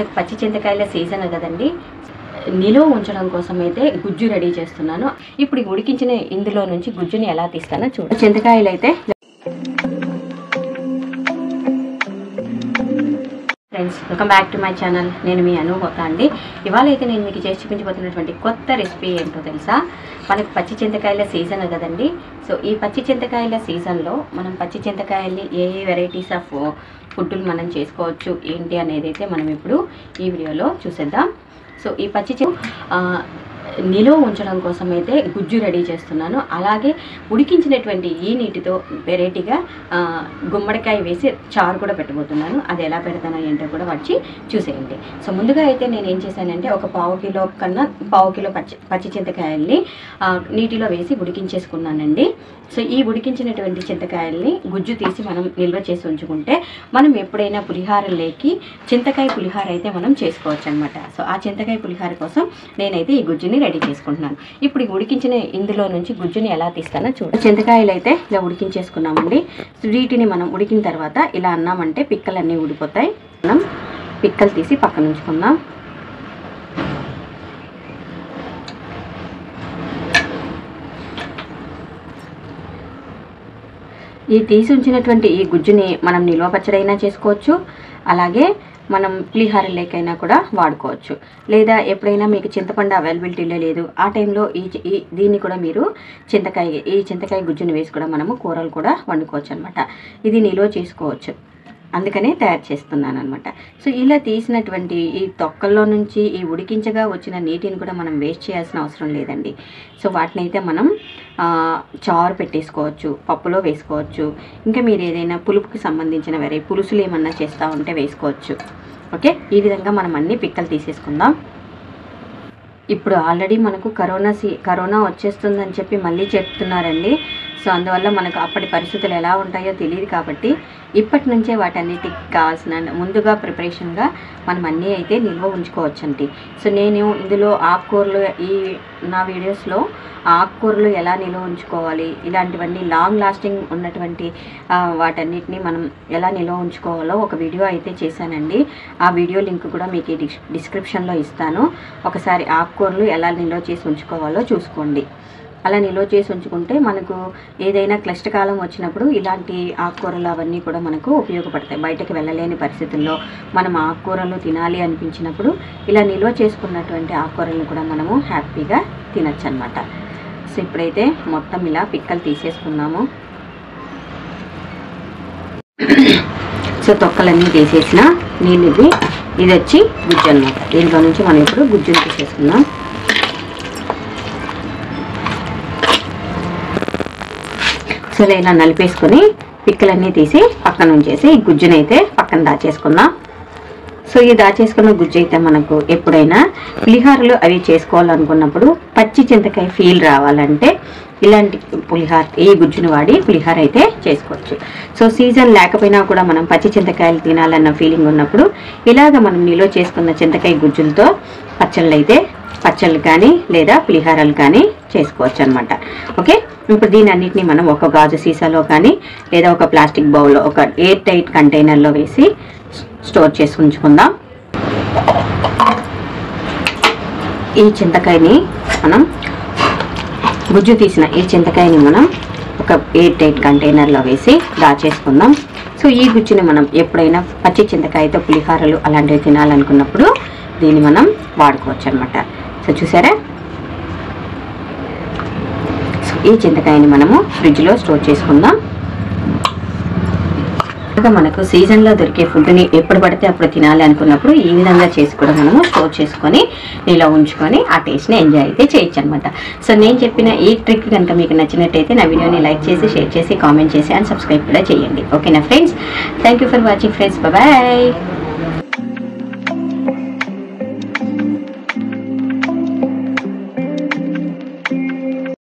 మనకి పచ్చి చింతకాయల సీజన్ కదండి. నిలువ ఉంచడం కోసం అయితే గుజ్జు రెడీ చేస్తున్నాను. ఇప్పుడు ఉడికించిన ఇందులో నుంచి గుజ్జుని ఎలా తీస్తానో చూడ. చింతకాయలు అయితే friends welcome back to my channel నేను మీ అనుభూత అండి. ఇవాళ అయితే నేను మీకు చేసి చూపించబోతున్నటువంటి కొత్త రెసిపీ ఏంటో తెలుసా? మనకి పచ్చి చింతకాయల సీజన్ కదండి. సో ఈ పచ్చి చింతకాయల సీజన్లో మనం పచ్చి చింతకాయల్ని ఏ ఏ వెరైటీస్ ఆఫ్ ఫుడ్లు మనం చేసుకోవచ్చు ఏంటి అనేది అయితే మనం ఇప్పుడు ఈ వీడియోలో చూసేద్దాం. సో ఈ పచ్చి నిలువ ఉంచడం కోసం అయితే గుజ్జు రెడీ చేస్తున్నాను. అలాగే ఉడికించినటువంటి ఈ నీటితో వెరైటీగా గుమ్మడికాయ వేసి చారు కూడా పెట్టబోతున్నాను. అది ఎలా పెడతానో ఏంటో కూడా వచ్చి చూసేయండి. సో ముందుగా అయితే నేను ఏం చేశానంటే ఒక పావు కిలో కన్నా పావు కిలో పచ్చి పచ్చి చింతకాయల్ని నీటిలో వేసి ఉడికించేసుకున్నానండి. సో ఈ ఉడికించినటువంటి చింతకాయల్ని గుజ్జు తీసి మనం నిల్వ చేసి ఉంచుకుంటే మనం ఎప్పుడైనా పులిహార లేకి చింతకాయ పులిహార అయితే మనం చేసుకోవచ్చు అనమాట సో ఆ చింతకాయ పులిహార కోసం నేనైతే ఈ గుజ్జుని రెడీ చేసుకుంటున్నాను. ఇప్పుడు ఉడికించిన ఇందులో నుంచి గుజ్జుని ఎలా తీస్తానో చూడండి చింతకాయలు అయితే ఇలా ఉడికించేసుకున్నామండి. వీటిని మనం ఉడికిన తర్వాత ఇలా అన్నామంటే పిక్కలన్నీ ఉడిపోతాయి మనం పిక్కలు తీసి పక్కన ఉంచుకుందాం ఈ తీసి ఉంచినటువంటి ఈ గుజ్జుని మనం నిల్వ పచ్చడైనా చేసుకోవచ్చు. అలాగే మనం పులిహార లేకైనా కూడా వాడుకోవచ్చు. లేదా ఎప్పుడైనా మీకు చింతపండు అవైలబిలిటీలో లేదు ఆ టైంలో ఈ ఈ దీన్ని కూడా మీరు చింతకాయ ఈ చింతకాయ గుజ్జుని వేసి కూడా మనము కూరలు కూడా వండుకోవచ్చు అనమాట ఇది నిల్వ చేసుకోవచ్చు. అందుకనే తయారు చేస్తున్నాను అనమాట సో ఇలా తీసినటువంటి ఈ తొక్కల్లో నుంచి ఈ ఉడికించగా వచ్చిన నీటిని కూడా మనం వేస్ట్ చేయాల్సిన అవసరం లేదండి. సో వాటిని అయితే మనం చారు పెట్టేసుకోవచ్చు పప్పులో వేసుకోవచ్చు ఇంకా మీరు ఏదైనా పులుపుకి సంబంధించిన వేరే పులుసులు ఏమన్నా చేస్తూ ఉంటే వేసుకోవచ్చు. ఓకే? ఈ విధంగా మనం అన్ని పిక్కలు తీసేసుకుందాం. ఇప్పుడు ఆల్రెడీ మనకు కరోనా సీ కరోనా వచ్చేస్తుందని చెప్పి మళ్ళీ చెప్తున్నారండి. సో అందువల్ల మనకు అప్పటి పరిస్థితులు ఎలా ఉంటాయో తెలియదు కాబట్టి ఇప్పటి నుంచే వాటన్నిటికి కావాల్సిన ముందుగా ప్రిపరేషన్గా మనం అన్నీ అయితే నిల్వ ఉంచుకోవచ్చండి. సో నేను ఇందులో ఆకుకూరలు ఈ నా వీడియోస్లో ఆకుకూరలు ఎలా నిల్వ ఉంచుకోవాలి ఇలాంటివన్నీ లాంగ్ లాస్టింగ్ ఉన్నటువంటి వాటన్నిటిని మనం ఎలా నిల్వ ఉంచుకోవాలో ఒక వీడియో అయితే చేశానండి. ఆ వీడియో లింక్ కూడా మీకు డిస్ డిస్క్రిప్షన్లో ఇస్తాను. ఒకసారి ఆకుకూరలు ఎలా నిల్వ చేసి ఉంచుకోవాలో చూసుకోండి. అలా నిల్వ చేసి ఉంచుకుంటే మనకు ఏదైనా క్లిష్టకాలం వచ్చినప్పుడు ఇలాంటి ఆకుకూరలు అవన్నీ కూడా మనకు ఉపయోగపడతాయి. బయటకు వెళ్ళలేని పరిస్థితుల్లో మనం ఆకుకూరలు తినాలి అనిపించినప్పుడు ఇలా నిల్వ చేసుకున్నటువంటి ఆకుకూరలను కూడా మనము హ్యాపీగా తినచ్చు అనమాట సో ఇప్పుడైతే మొత్తం ఇలా పిక్కలు తీసేసుకున్నాము. సో తొక్కలన్నీ తీసేసిన నీళ్ళు ఇది వచ్చి గుజ్జు అనమాట దీంట్లో నుంచి మనం ఇప్పుడు గుజ్జుని తీసేసుకుందాం. సో ఇలా నలిపేసుకొని పిక్కలన్నీ తీసి పక్కన ఉంచేసి ఈ గుజ్జునైతే పక్కన దాచేసుకుందాం. సో ఈ దాచేసుకున్న గుజ్జు అయితే మనకు ఎప్పుడైనా పులిహారలు అవి చేసుకోవాలనుకున్నప్పుడు పచ్చి చింతకాయ ఫీల్ రావాలంటే ఇలాంటి పులిహార ఈ గుజ్జును వాడి పులిహార అయితే చేసుకోవచ్చు. సో సీజన్ లేకపోయినా కూడా మనం పచ్చి చింతకాయలు తినాలన్న ఫీలింగ్ ఉన్నప్పుడు ఇలాగ మనం నిల్వ చేసుకున్న చింతకాయ గుజ్జులతో పచ్చళ్ళు అయితే పచ్చళ్ళు కానీ లేదా పులిహారాలు కానీ చేసుకోవచ్చు అనమాట ఓకే? ఇప్పుడు దీని అన్నిటిని మనం ఒక గాజు సీసాలో కానీ లేదా ఒక ప్లాస్టిక్ బౌల్లో ఒక ఎయిర్ టైట్ కంటైనర్లో వేసి స్టోర్ చేసి ఉంచుకుందాం. ఈ చింతకాయని మనం గుజ్జు తీసిన ఈ చింతకాయని మనం ఒక ఎయిర్ టైట్ కంటైనర్లో వేసి దాచేసుకుందాం. సో ఈ గుజ్జుని మనం ఎప్పుడైనా పచ్చి చింతకాయతో పులిహారలు అలాంటివి తినాలనుకున్నప్పుడు దీన్ని మనం వాడుకోవచ్చు అనమాట సో చూసారా? ఈ చింతకాయని మనము ఫ్రిడ్జ్లో స్టోర్ చేసుకుందాం. ఇంకా మనకు సీజన్లో దొరికే ఫుడ్ని ఎప్పుడు పడితే అప్పుడు తినాలి అనుకున్నప్పుడు ఈ విధంగా చేసి కూడా మనము స్టోర్ చేసుకొని నీలో ఉంచుకొని ఆ టేస్ట్ని ఎంజాయ్ అయితే చేయొచ్చు అనమాట సో నేను చెప్పిన ఈ ట్రిక్ కనుక మీకు నచ్చినట్టయితే నా వీడియోని లైక్ చేసి షేర్ చేసి కామెంట్ చేసి అండ్ సబ్స్క్రైబ్ కూడా చేయండి. ఓకేనా friends? Thank you for watching friends. Bye.